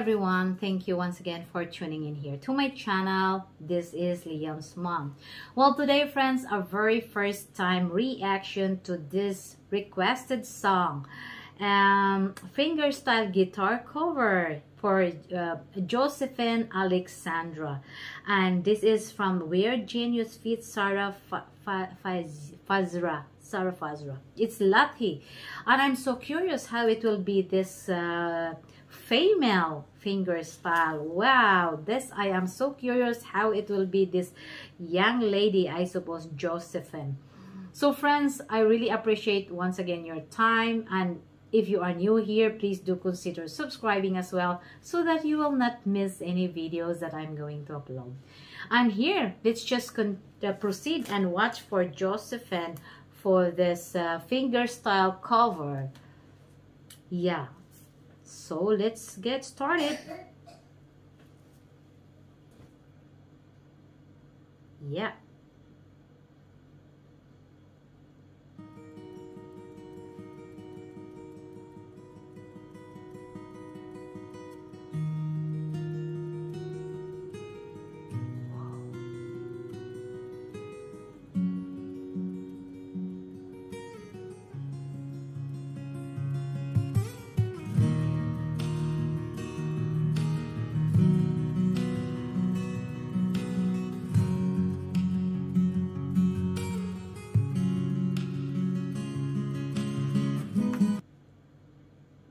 everyone, thank you once again for tuning in here to my channel. This is Liam's mom. Well, today friends, our very first time reaction to this requested song. Um, fingerstyle guitar cover for uh, Josephine Alexandra. And this is from Weird Genius feat Sara Fajira. Sara Fajira. It's Lathi. And I'm so curious how it will be this uh, female finger style. Wow, this I am so curious how it will be this young lady, I suppose, Josephine. So friends, I really appreciate once again your time and if you are new here, please do consider subscribing as well so that you will not miss any videos that I'm going to upload. And here, let's just uh, proceed and watch for Josephine for this uh, finger style cover. Yeah, so let's get started. Yeah.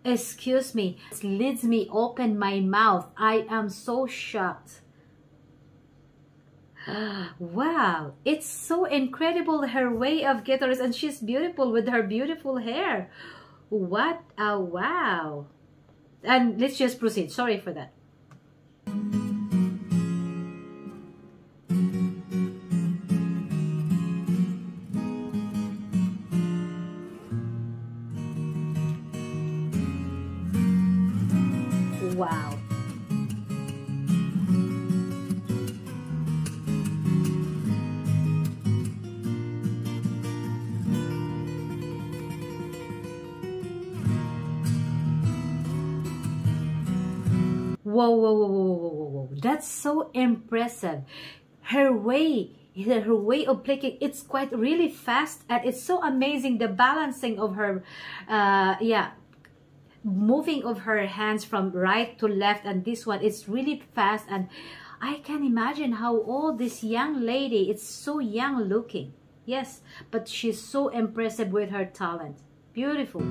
Excuse me. Leads me open my mouth. I am so shocked. wow, it's so incredible her way of guitars and she's beautiful with her beautiful hair. What a wow. And let's just proceed. Sorry for that. Wow. Whoa, whoa, whoa, whoa, whoa, whoa, whoa. That's so impressive. Her way, her way of playing, it's quite really fast and it's so amazing. The balancing of her, uh, yeah, moving of her hands from right to left and this one it's really fast and I can imagine how old this young lady it's so young looking. Yes but she's so impressive with her talent. Beautiful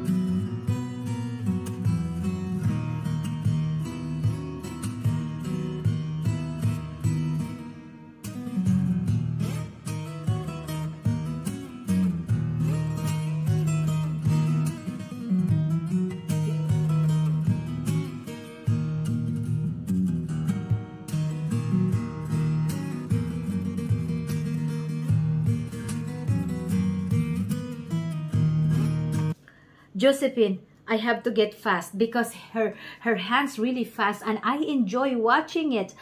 Josephine, I have to get fast because her her hands really fast and I enjoy watching it.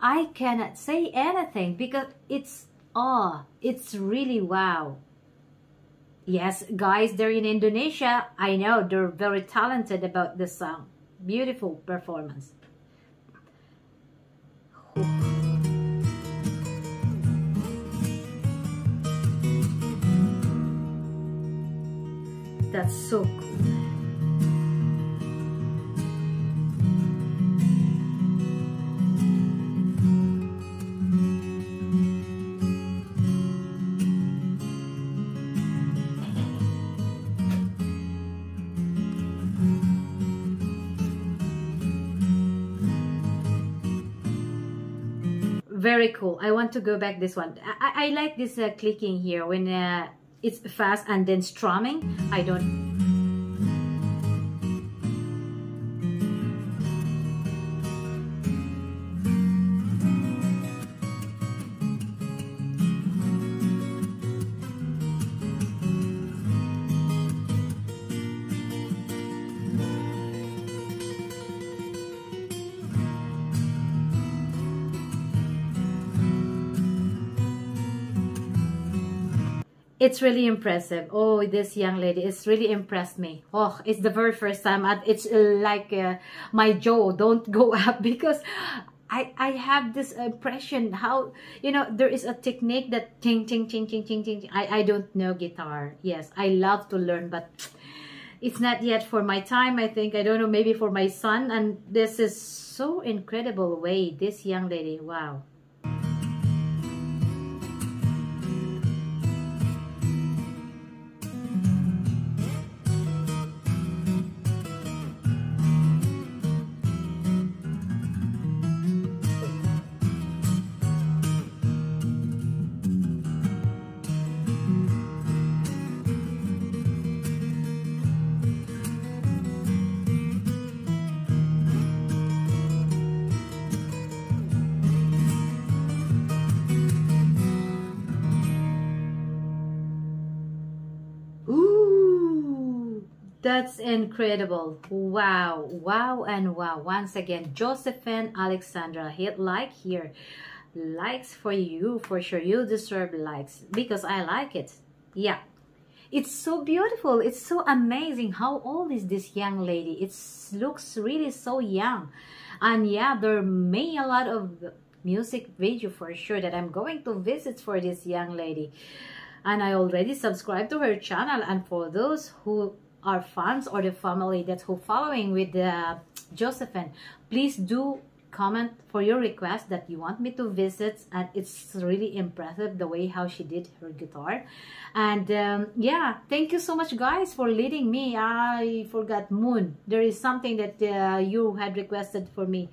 I cannot say anything because it's oh, it's really wow. Yes, guys, they're in Indonesia. I know they're very talented about the song. Beautiful performance. That's so cool. very cool i want to go back this one i, I like this uh, clicking here when uh, it's fast and then strumming. I don't it's really impressive. Oh, this young lady, it's really impressed me. Oh, it's the very first time. It's like uh, my jaw don't go up because I, I have this impression how, you know, there is a technique that ting, ting, ting, ting, ting, ting. I, I don't know guitar. Yes, I love to learn, but it's not yet for my time, I think. I don't know, maybe for my son. And this is so incredible way, this young lady. Wow. That's incredible. Wow, wow, and wow. Once again, Josephine Alexandra, hit like here. Likes for you, for sure. You deserve likes because I like it. Yeah. It's so beautiful. It's so amazing. How old is this young lady? It looks really so young. And yeah, there may a lot of music video for sure that I'm going to visit for this young lady. And I already subscribed to her channel. And for those who our fans or the family that's who following with uh, Josephine, please do comment for your request that you want me to visit and it's really impressive the way how she did her guitar. And um, yeah thank you so much guys for leading me. I forgot moon. There is something that uh, you had requested for me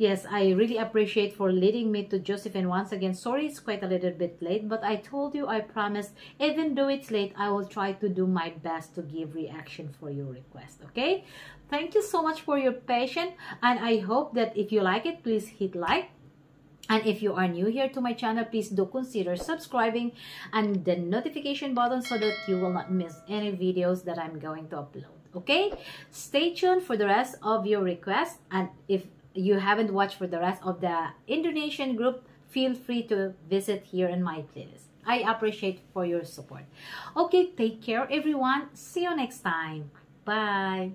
Yes, I really appreciate for leading me to Josephine once again. Sorry it's quite a little bit late, but I told you, I promised, even though it's late, I will try to do my best to give reaction for your request, okay? Thank you so much for your patience, and I hope that if you like it, please hit like. And if you are new here to my channel, please do consider subscribing and the notification button so that you will not miss any videos that I'm going to upload. Okay? Stay tuned for the rest of your requests. And if you haven't watched for the rest of the Indonesian group, feel free to visit here in my playlist. I appreciate for your support. Okay, take care everyone. See you next time. Bye.